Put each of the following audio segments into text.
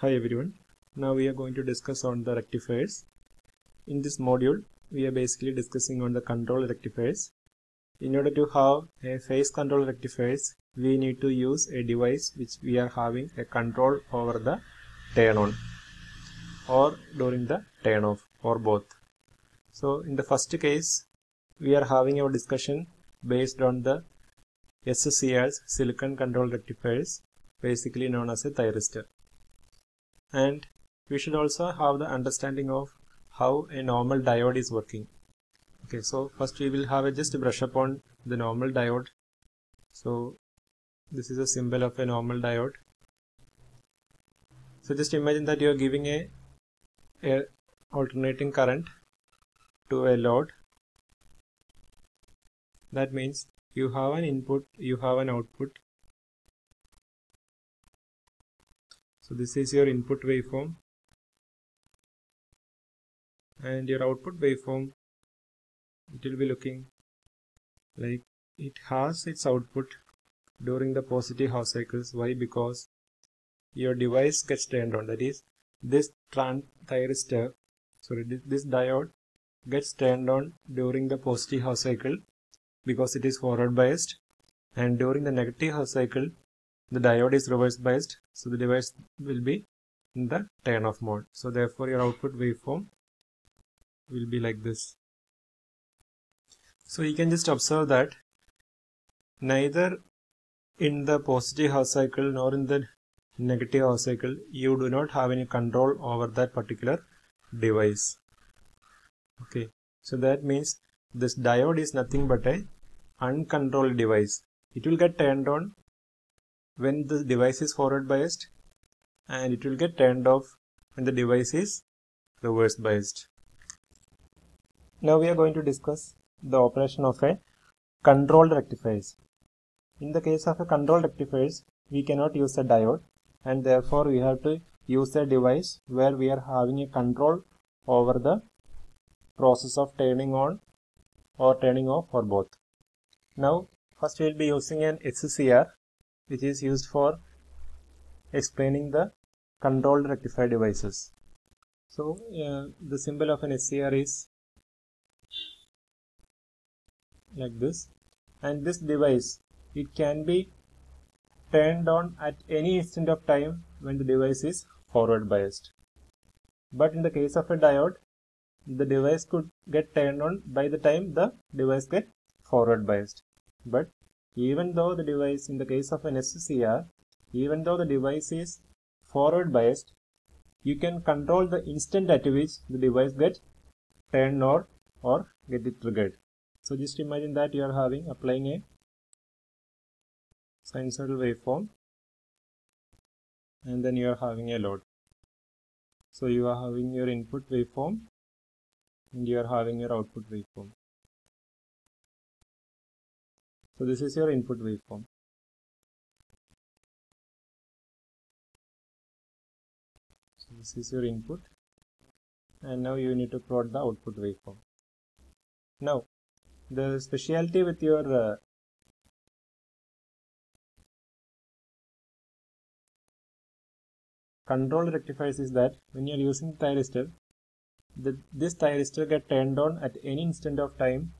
Hi everyone. Now we are going to discuss on the rectifiers. In this module, we are basically discussing on the control rectifiers. In order to have a phase control rectifiers, we need to use a device which we are having a control over the turn on or during the turn off or both. So in the first case, we are having our discussion based on the SCRs, silicon control rectifiers, basically known as a thyristor. And we should also have the understanding of how a normal diode is working. Okay, so first we will have a just brush up on the normal diode. So this is a symbol of a normal diode. So just imagine that you are giving a, a alternating current to a load. That means you have an input, you have an output. So this is your input waveform and your output waveform. It will be looking like it has its output during the positive half cycles. Why? Because your device gets turned on. That is this trans thyristor sorry this diode gets turned on during the positive half cycle because it is forward biased. And during the negative half cycle the diode is reverse biased so the device will be in the turn off mode. So therefore your output waveform will be like this. So you can just observe that neither in the positive half cycle nor in the negative half cycle you do not have any control over that particular device. Okay. So that means this diode is nothing but a uncontrolled device. It will get turned on when the device is forward biased and it will get turned off when the device is reverse biased now we are going to discuss the operation of a controlled rectifiers. In the case of a controlled rectifiers, we cannot use a diode and therefore we have to use a device where we are having a control over the process of turning on or turning off or both. Now first we will be using an SCR which is used for explaining the controlled rectifier devices. So uh, the symbol of an SCR is like this. And this device it can be turned on at any instant of time when the device is forward biased. But in the case of a diode the device could get turned on by the time the device get forward biased. But even though the device in the case of an SCR even though the device is forward biased you can control the instant at which the device gets turned on or get it triggered so just imagine that you are having applying a sinusoidal waveform and then you are having a load. So you are having your input waveform and you are having your output waveform. So this is your input waveform. So this is your input and now you need to plot the output waveform. Now the specialty with your uh, control rectifiers is that when you are using thyristor, the, this thyristor get turned on at any instant of time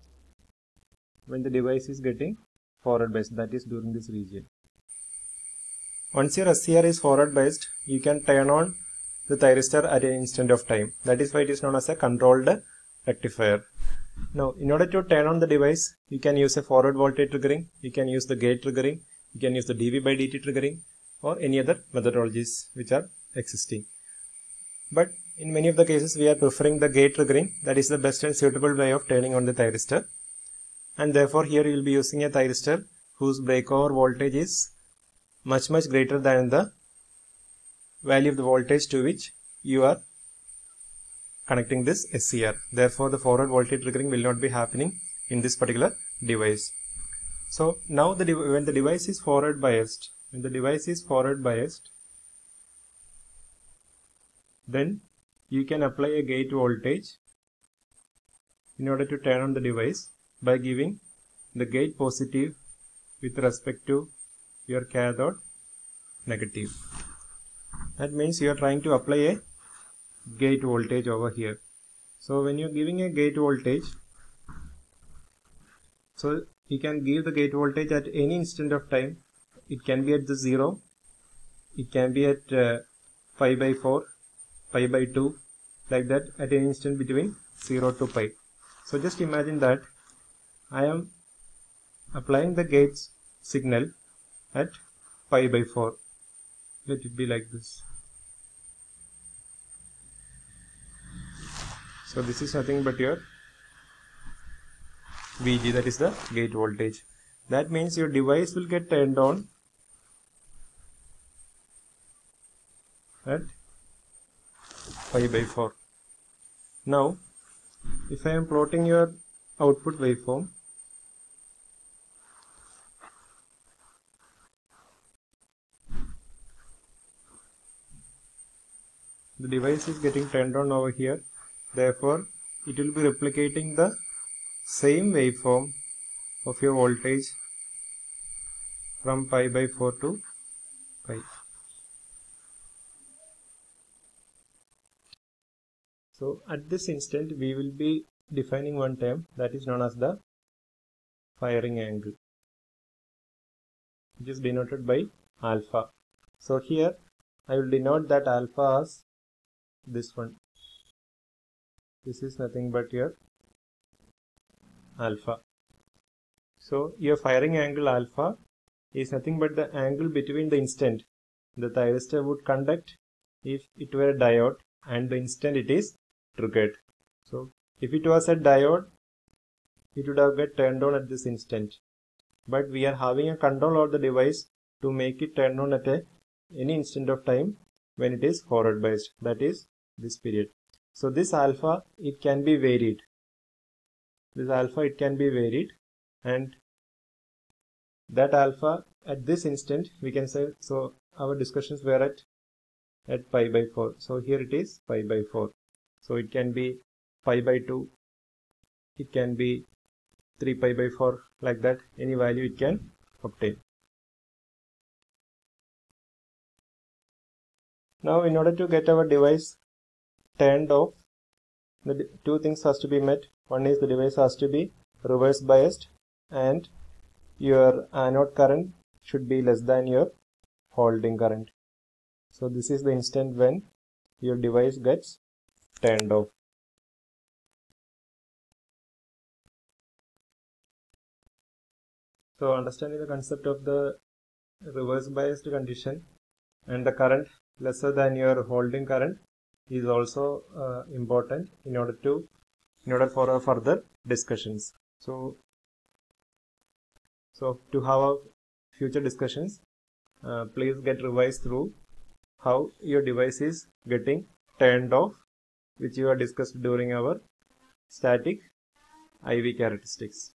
when the device is getting forward biased that is during this region. Once your SCR is forward biased, you can turn on the thyristor at an instant of time. That is why it is known as a controlled rectifier. Now, in order to turn on the device, you can use a forward voltage triggering, you can use the gate triggering, you can use the dV by dt triggering, or any other methodologies which are existing. But in many of the cases, we are preferring the gate triggering. That is the best and suitable way of turning on the thyristor. And therefore, here you will be using a thyristor whose breakover voltage is much much greater than the value of the voltage to which you are connecting this SCR. Therefore, the forward voltage triggering will not be happening in this particular device. So now the when the device is forward biased, when the device is forward biased, then you can apply a gate voltage in order to turn on the device by giving the gate positive with respect to your cathode negative. that means you are trying to apply a gate voltage over here. So when you're giving a gate voltage so you can give the gate voltage at any instant of time. It can be at the 0 it can be at uh, pi by 4 pi by 2 like that at any instant between 0 to pi so just imagine that I am applying the gates signal at pi by 4 let it be like this. So this is nothing but your VG that is the gate voltage. That means your device will get turned on at pi by 4 now if I am plotting your output waveform the device is getting turned on over here. Therefore it will be replicating the same waveform of your voltage from pi by 4 to pi. So at this instant we will be defining one term that is known as the firing angle. Which is denoted by alpha. So here I will denote that alpha as this one. This is nothing but your alpha. So your firing angle alpha is nothing but the angle between the instant. The thyristor would conduct if it were a diode and the instant it is triggered. So if it was a diode it would have get turned on at this instant. But we are having a control of the device to make it turn on at a, any instant of time when it is forward biased. That is this period. So this alpha it can be varied. This alpha it can be varied. And that alpha at this instant we can say so our discussions were at at pi by 4 so here it is pi by 4 so it can be pi by 2 it can be 3 pi by 4 like that. Any value it can obtain. Now in order to get our device turned off the two things has to be met. One is the device has to be reverse biased and your anode current should be less than your holding current. So this is the instant when your device gets turned off. So understanding the concept of the reverse biased condition and the current lesser than your holding current is also uh, important in order to in order for further discussions. So so to have a future discussions uh, please get revised through how your device is getting turned off which you are discussed during our static IV characteristics